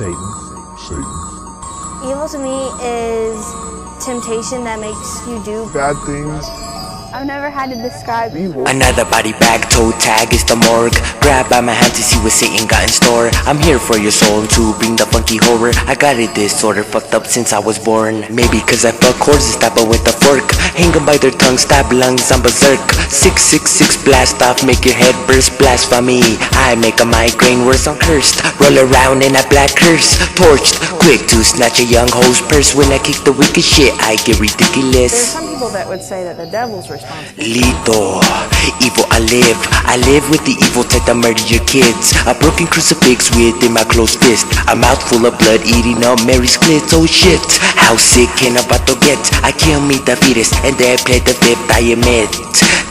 Satan. Satan. Evil to me is temptation that makes you do Bad things. I've never had to describe Another body bag, toe tag is the morgue. Grab by my hand to see what Satan got in store. I'm here for your soul to bring the funky horror. I got it disorder, fucked up since I was born. Maybe cause I fuck horses, stab 'em with a fork. Hang 'em by their tongue, stab lungs, I'm berserk. 666 blast off, make your head burst, blasphemy. I make a migraine worse, I'm cursed. Roll around in a black curse, torched. Quick to snatch a young hoe's purse. When I kick the wicked shit, I get ridiculous There's some people that would say that the devil's Lito, evil I live. I live with the evil type that murder your kids. A broken crucifix within my closed fist. A mouth full of blood eating up Mary's clit. Oh shit, how sick can a battle get? I kill me the fetus and then play the fifth. I admit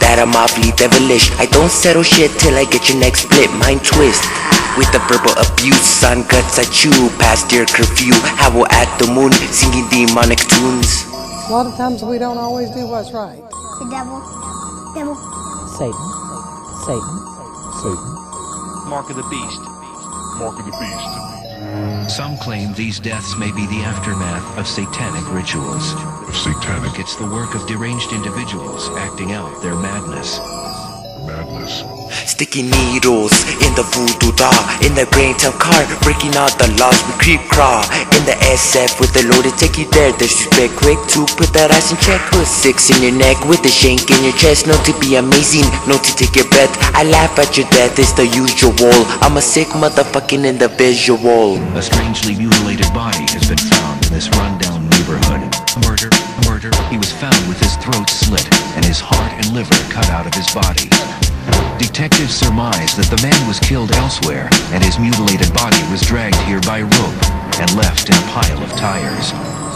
that I'm awfully devilish. I don't settle shit till I get your neck split. Mind twist. With the verbal abuse on guts I chew past your curfew. Howl at the moon, singing demonic tunes. A lot of times we don't always do what's right. The devil. Devil. Satan, Satan, Satan. Mark of the beast. Mark of the beast. Some claim these deaths may be the aftermath of satanic rituals. Satanic It's the work of deranged individuals acting out their madness. Madness. Sticky needles in the voodoo doll. In the grain tail car Breaking all the laws we creep crawl. In the SF with the load to take you there Disrespect quick to put that ass in check. Put six in your neck with a shank in your chest. No to be amazing, no to take your breath. I laugh at your death, it's the usual. I'm a sick motherfucking individual. A strangely mutilated body With his throat slit and his heart and liver cut out of his body. Detectives surmise that the man was killed elsewhere and his mutilated body was dragged here by rope and left in a pile of tires.